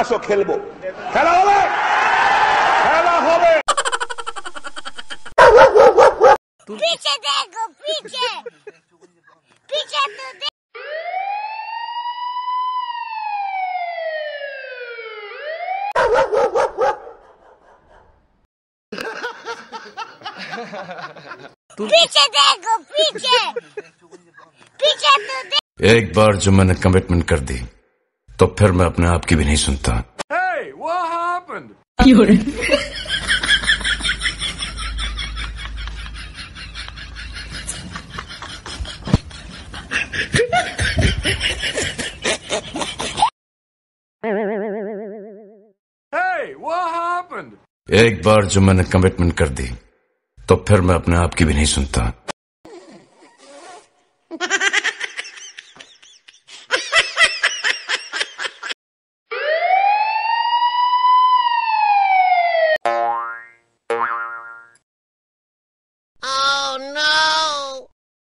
আসো খেলবো খেলা হবে খেলা হবে पीछे देखो पीछे पीछे तो देख पीछे देखो पीछे पीछे तो देख एक बार जो मैंने कमिटमेंट कर दी तो फिर मैं अपने आप की भी नहीं सुनता Hey, what happened? Hey, what happened? एक बार जो मैंने कमिटमेंट कर दी तो फिर मैं अपने आप की भी नहीं सुनता